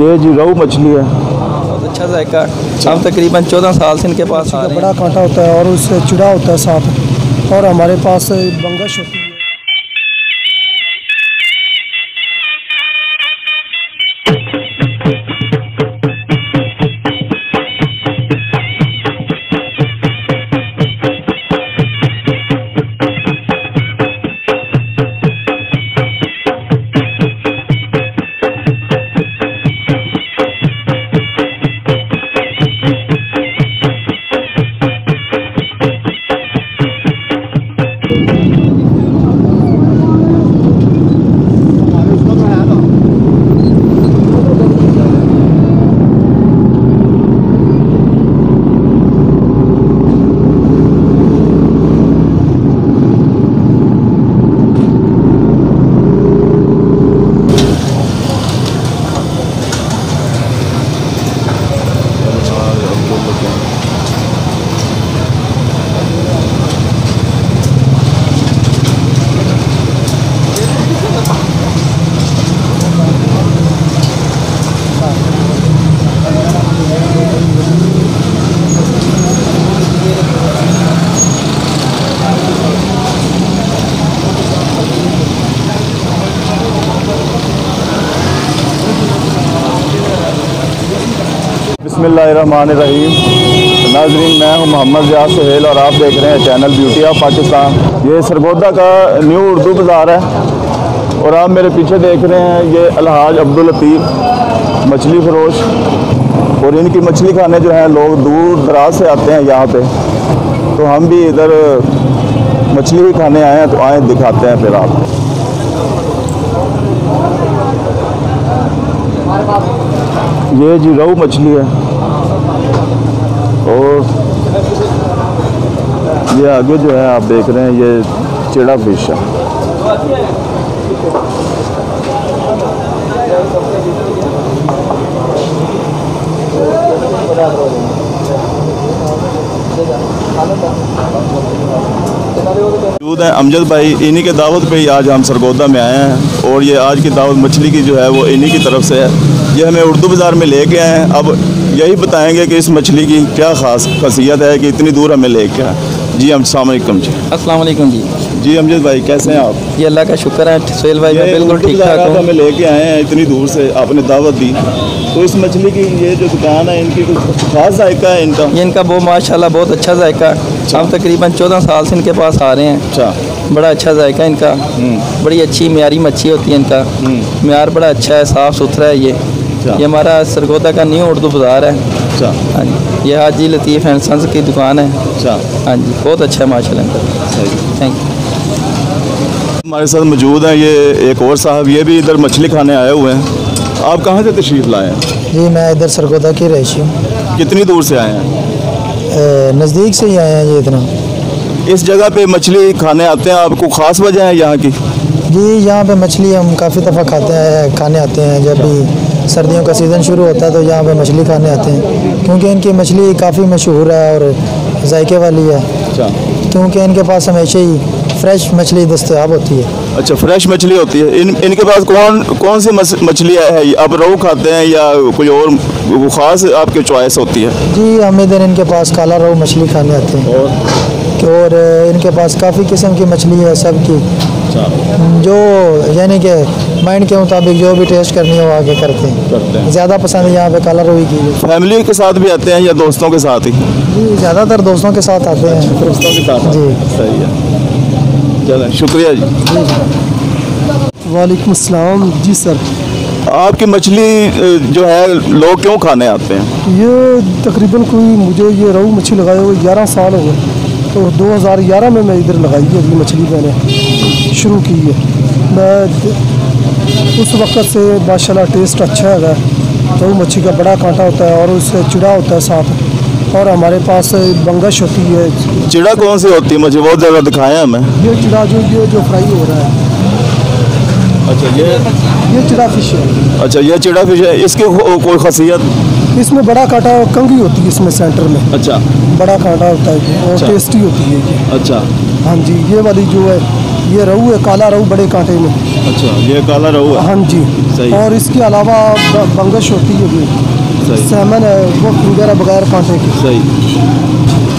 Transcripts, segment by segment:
ये जी रोहू मछली है। बहुत अच्छा जायका हम तकरीबन चौदह साल से इनके पास बड़ा कांटा होता है और उससे चुड़ा होता है साथ। और हमारे पास बंगश होती है। बिसमीम नाजरीन, मैं हूँ मोहम्मद ज़ियाद सुहेल और आप देख रहे हैं चैनल ब्यूटी ऑफ़ पाकिस्तान। ये सरगोदा का न्यू उर्दू बाज़ार है और आप मेरे पीछे देख रहे हैं ये अलहाज अब्दुल लतीफ़ मछली फरोश। और इनकी मछली खाने जो हैं, लोग दूर दराज से आते हैं यहाँ पे। तो हम भी इधर मछली ही खाने आए हैं तो आए दिखाते हैं फिर आप। ये जी रोहू मछली है। और ये आगे जो है, आप देख रहे हैं, ये चिड़ा फ़िश है। हैं अमजद भाई, इन्हीं के दावत पे ही आज हम सरगोदा में आए हैं। और ये आज की दावत मछली की जो है, वो इन्हीं की तरफ़ से है। ये हमें उर्दू बाज़ार में लेके आए हैं। अब यही बताएँगे कि इस मछली की क्या ख़ास खासियत है कि इतनी दूर हमें लेके आए। जी हम सलामकुम जी वालेकुम जी। जी अमजद भाई कैसे हैं आप? ये अल्लाह का शुक्र है सुहेल भाई मैं बिल्कुल ठीक ठाक हूँ। हमें लेके आए हैं इतनी दूर से आपने दावत दी। तो इस मछली की ये जो दुकान है इनकी कुछ खास जायका है इनका? ये इनका वो माशाल्लाह बहुत अच्छा जायका हम तकरीबन चौदह साल से इनके पास आ रहे हैं। अच्छा। बड़ा अच्छा जायका इनका। हम्म, बड़ी अच्छी म्यारी मच्छी होती है इनका। हम्म, म्यार बड़ा अच्छा है साफ़ सुथरा है ये। अच्छा ये हमारा सरगोदा का न्यू उर्दू बाज़ार है। अच्छा। हाँ जी। ये हाजी लतीफ़ एंड सन्स की दुकान है। अच्छा। हाँ जी। बहुत अच्छा है सही। थैंक यू हमारे साथ मौजूद हैं ये एक और साहब ये भी इधर मछली खाने आए हुए हैं। आप कहाँ से तशरीफ़ लाए हैं? जी मैं इधर सरगोदा की रहीशी हूँ। कितनी दूर से आए हैं? नज़दीक से ही आए हैं जी इतना। इस जगह पे मछली खाने आते हैं आपको ख़ास वजह है यहाँ की? जी यहाँ पे मछली हम काफ़ी दफ़ा खाते हैं खाने आते हैं जब भी सर्दियों का सीज़न शुरू होता है तो यहाँ पे मछली खाने आते हैं। क्योंकि इनकी मछली काफ़ी मशहूर है और जायके वाली है। अच्छा। क्योंकि इनके पास हमेशा ही फ्रेश मछली दस्तयाब होती है। अच्छा फ्रेश मछली होती है। इन इनके पास कौन कौन सी मछली है? आप रोहू खाते हैं या कोई और वो ख़ास आपकी चॉइस होती है? जी हम इधर इनके पास काला रोहू मछली खाने आते हैं। और? और इनके पास काफ़ी किस्म की मछली है सब की अच्छा। जो यानी कि माइंड के मुताबिक जो भी टेस्ट करनी हो आगे करते हैं। करते हैं। ज़्यादा पसंद यहाँ पे काला रोही की फैमिली के साथ भी आते हैं या दोस्तों के साथ ही? जी ज़्यादातर दोस्तों के साथ आते हैं। दोस्तों के साथ। जी। सही है। चलें शुक्रिया जी। वालेकुम अस्सलाम। जी सर। आपकी मछली जो है लोग क्यों खाने आते हैं? ये तकरीबन कोई मुझे ये रोहू मछली लगाए हुए ग्यारह साल हो गए। तो 2011 में मैं इधर लगाई है अभी मछली मैंने शुरू की है। मैं उस वक़्त से माशाल्लाह टेस्ट अच्छा है रोहू मच्छी का बड़ा कांटा होता है और उससे चिड़ा होता है साथ और हमारे पास बंगश होती है। चिड़ा कौन सी होती है? मुझे बहुत ज़्यादा दिखाया हमें। ये चिड़ा जो ये जो फ्राई हो रहा है। अच्छा ये? ये चिड़ा फ़िश है। अच्छा ये चिड़ा फ़िश है। इसकी कोई खासियत? इसमें बड़ा कांटा कंगी होती है इसमें सेंटर में। अच्छा। बड़ा कांटा होता है। और अच्छा। टेस्टी होती है अच्छा। हाँ जी ये वाली जो है ये रहू है काला रहू बड़े कांटे में। अच्छा ये काला रहू है? हाँ जी। सही। और इसके अलावा बंगश होती है भी। सही। सैमन है वो फिंगर है बगैर कांटे की। सही।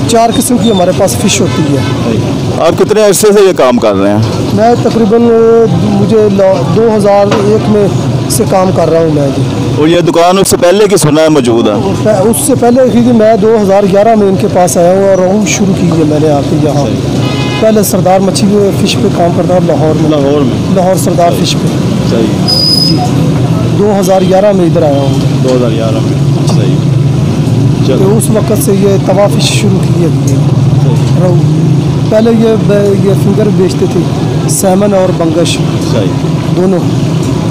चार किस्म की हमारे पास फ़िश होती है। सही। आप कितने अरसे से ये काम कर रहे हैं? मैं तकरीबन मुझे दो हज़ार एक में से काम कर रहा हूँ मैं जी। और ये दुकान उससे पहले की सुना है मौजूद है? उससे पहले मैं 2011 में इनके पास आया हूँ और रहूँ शुरू की है मैंने आके यहाँ। पहले सरदार मछली फ़िश पे काम करता था लाहौर में। लाहौर में? लाहौर सरदार फ़िश पे। सही। जी। 2011 में इधर आया हूँ। दो हज़ार ग्यारह में। सही। तो चलो उस वक़्त से ये तवा फ़िश शुरू की है। पहले ये ये फिंगर बेचते थे। सैमन और बंगश। सही। दोनों।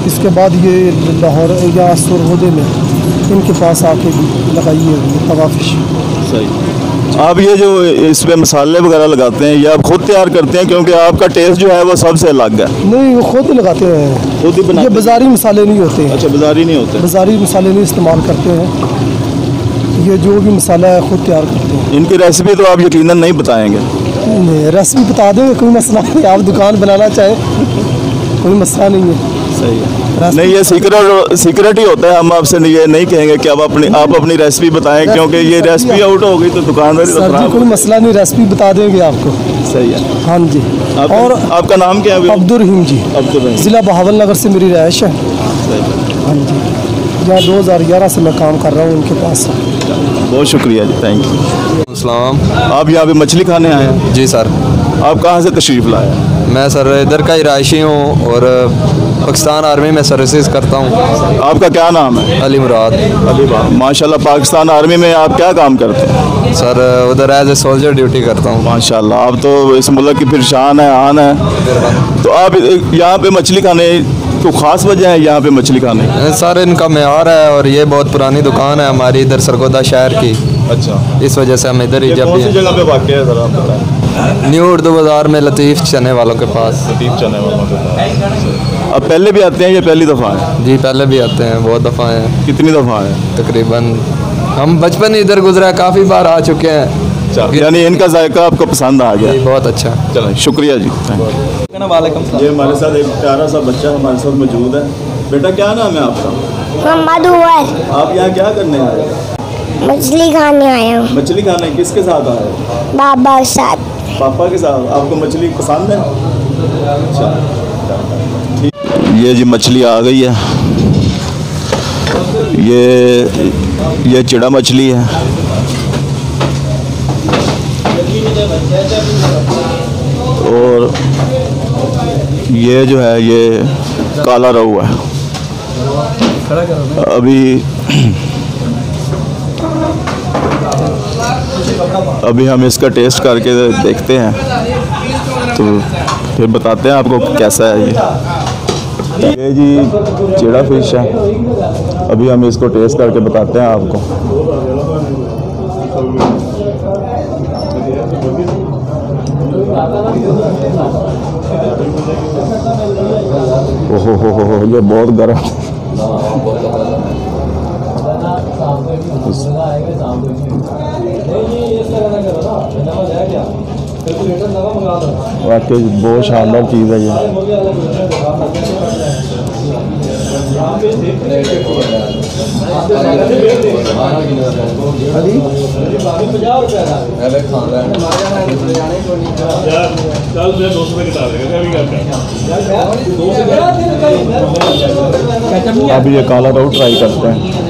इसके बाद ये लाहौर या सुरहोदे में। इनके पास आके भी लगाई है तवा फ़िश। सही। आप ये जो इस पे मसाले वगैरह लगाते हैं ये आप खुद तैयार करते हैं क्योंकि आपका टेस्ट जो है वो सबसे अलग है? नहीं वो खुद ही लगाते हैं। खुद ही बनाते हैं? बाज़ारी मसाले नहीं होते। हैं अच्छा बाजारी नहीं होते। बाज़ारी मसाले नहीं इस्तेमाल करते हैं। ये जो भी मसाला है खुद तैयार करते हैं। इनकी रेसिपी तो आप यकीनन नहीं बताएँगे। नहीं, रेसिपी बता देंगे कोई मसला नहीं। आप दुकान बनाना चाहें कोई मसला नहीं है। सही है। नहीं ये सीक्रेट सीक्रेट ही होता है। हम आपसे ये नहीं कहेंगे कि आप अपनी आप अपनी रेसिपी बताएँ क्योंकि ये रेसिपी आउट हो गई तो दुकानदारी तो खराब कोई मसला नहीं रेसिपी बता देंगे आपको। सही है। हाँ जी। आप, और आपका नाम क्या है अब्दुल रहीम जी। अब्दुल रहीम। ज़िला बहावल नगर से मेरी रहायश है। हाँ। जी। जहाँ दो हज़ार ग्यारह से मैं काम कर रहा हूँ उनके पास। बहुत शुक्रिया जी थैंक यू आप यहाँ पे मछली खाने आए हैं? जी सर आप कहाँ से तशरीफ़ लाए मैं सर इधर का ही रहायशी हूँ और पाकिस्तान आर्मी में सर्विसेज़ करता हूँ। आपका क्या नाम है? अली मुराद। अली माशाल्लाह पाकिस्तान आर्मी में आप क्या काम करते हैं? सर उधर एज ए सोल्जर ड्यूटी करता हूँ। माशाल्लाह आप तो इस मुल्क की फिर शान है आन है। तो आप यहाँ पे मछली खाने तो ख़ास वजह है यहाँ पे मछली खाने? सर इनका मैार है और ये बहुत पुरानी दुकान है हमारी इधर सरगोदा शहर की। अच्छा। इस वजह से हम इधर ही जब जगह पे वाक़ है न्यू उर्दू बाज़ार में लतीफ़ चने वालों के पास। लतीफ़ चने वालों के पास अब पहले भी आते हैं ये पहली दफ़ा है? जी पहले भी आते हैं बहुत दफ़ा हैं। कितनी दफ़ा है? तकरीबन हम बचपन ही इधर गुजरा है काफ़ी बार आ चुके हैं। यानी इनका जायका आपको पसंद आ गया? बहुत अच्छा। चलो शुक्रिया जी यू वालेकुम सलाम। ये हमारे साथ एक प्यारा सा बच्चा हमारे साथ मौजूद है। बेटा क्या नाम है आपका? मोहम्मद उमर आप यहाँ क्या करने आए? मछली खाने आया हूँ। मछली खाने किसके साथ आए? बाबा साथ। पापा के साथ। आपको मछली पसंद है? अच्छा। ये जी मछली आ गई है। ये ये चिड़ा मछली है। और ये जो है, ये काला रहू है। अभी अभी हम इसका टेस्ट करके देखते हैं। तो फिर बताते हैं आपको कैसा है ये। ये जी चिड़ा फ़िश है। अभी हम इसको टेस्ट करके बताते हैं आपको। ओहो हो हो, ये बहुत गर्म। वाकई बहुत शानदार चीज़ है ये। अब ये काला रोड ट्राई करते हैं।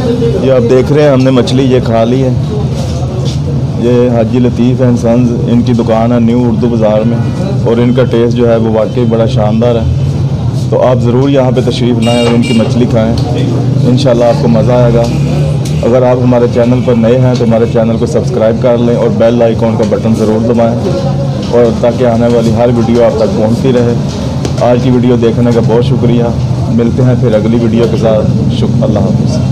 ये आप देख रहे हैं, हमने मछली ये खा ली है। ये हाजी लतीफ़ एंड सन्स, इनकी दुकान है न्यू उर्दू बाज़ार में, और इनका टेस्ट जो है वो वाकई बड़ा शानदार है। तो आप ज़रूर यहाँ पे तशरीफ़ लाएँ और इनकी मछली खाएँ। इन आपको मज़ा आएगा। अगर आप हमारे चैनल पर नए हैं तो हमारे चैनल को सब्सक्राइब कर लें और बेल आइकॉन का बटन ज़रूर दबाएँ, और ताकि आने वाली हर वीडियो आप तक पहुँचती रहे। आज की वीडियो देखने का बहुत शुक्रिया। मिलते हैं फिर अगली वीडियो के साथ। शुक्र अल्लाह हाफ़िज़।